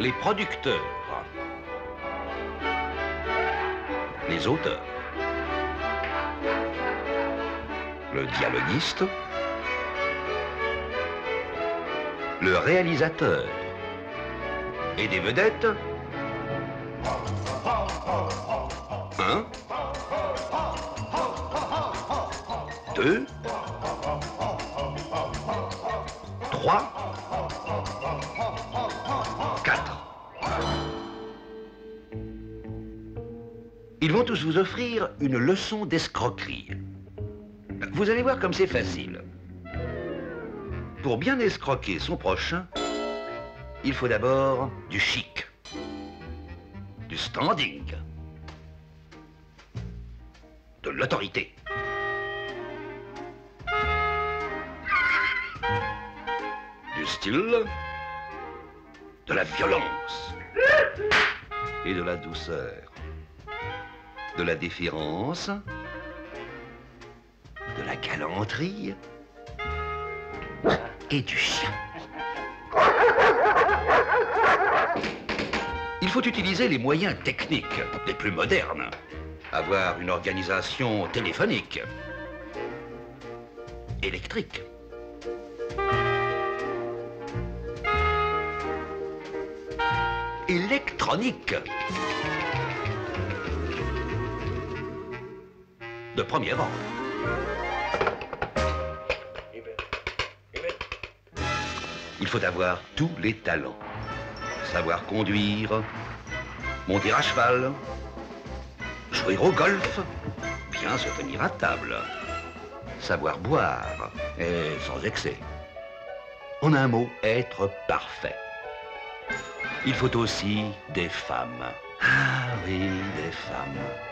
les producteurs, les auteurs, le dialoguiste, le réalisateur. Et des vedettes. Un, deux, trois, tous vous offrir une leçon d'escroquerie. Vous allez voir comme c'est facile. Pour bien escroquer son prochain, il faut d'abord du chic, du standing, de l'autorité. Du style, de la violence et de la douceur, de la déférence, de la galanterie et du chien. Il faut utiliser les moyens techniques les plus modernes. Avoir une organisation téléphonique, électrique, électronique, de premier rang. Il faut avoir tous les talents. Savoir conduire, monter à cheval, jouer au golf, bien se tenir à table, savoir boire, et sans excès. En un mot, être parfait. Il faut aussi des femmes. Ah oui, des femmes.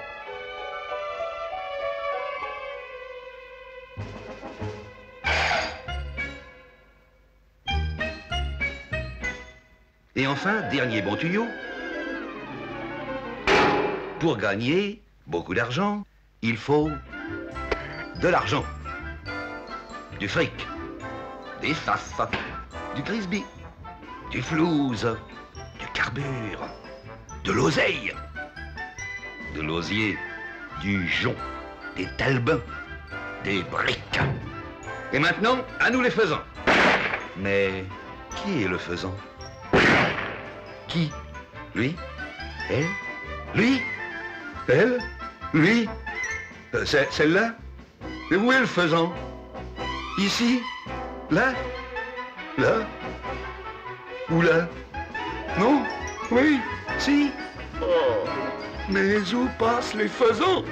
Et enfin, dernier bon tuyau, pour gagner beaucoup d'argent, il faut de l'argent, du fric, des faf, du grisby, du flouze, du carbure, de l'oseille, de l'osier, du jonc, des talbins, des briques. Et maintenant, à nous les faisans. Mais qui est le faisan Qui Lui Elle Lui Elle Lui Euh, Celle-là Mais où est le faisan Ici Là Là Ou là Non Oui Si Mais où passent les faisans